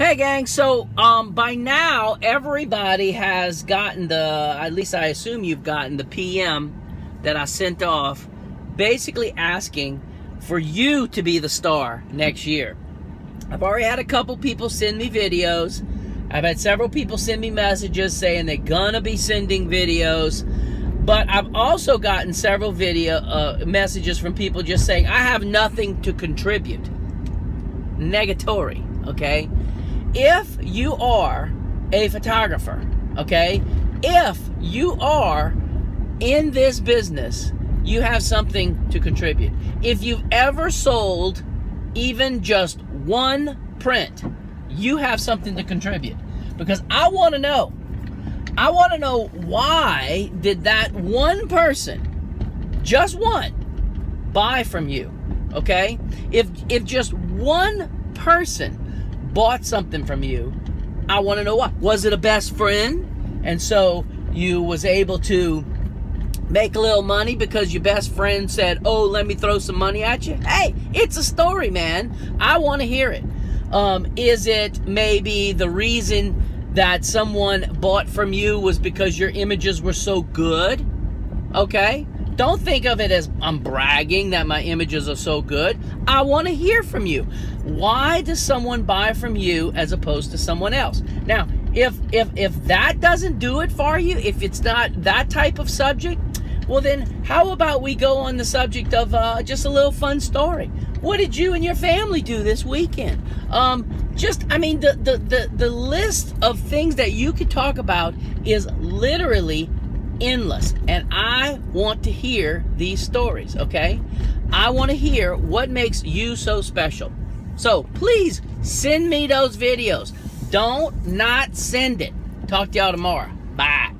Hey gang, so um, by now everybody has gotten the, at least I assume you've gotten the PM that I sent off basically asking for you to be the star next year. I've already had a couple people send me videos. I've had several people send me messages saying they're gonna be sending videos. But I've also gotten several video uh, messages from people just saying, I have nothing to contribute. Negatory, okay? If you are a photographer, okay, if you are in this business, you have something to contribute. If you've ever sold even just one print, you have something to contribute. Because I want to know, I want to know why did that one person, just one, buy from you? Okay? If if just one person bought something from you, I want to know what. Was it a best friend? And so you was able to make a little money because your best friend said, "Oh, let me throw some money at you." Hey, it's a story, man. I want to hear it. Um, is it maybe the reason that someone bought from you was because your images were so good? Okay. Don't think of it as I'm bragging that my images are so good. I want to hear from you. Why does someone buy from you as opposed to someone else? Now, if if if that doesn't do it for you, if it's not that type of subject, well then how about we go on the subject of uh, just a little fun story? What did you and your family do this weekend? Um, just I mean the, the the the list of things that you could talk about is literally endless. And I want to hear these stories, okay? I want to hear what makes you so special. So please send me those videos. Don't not send it. Talk to y'all tomorrow. Bye.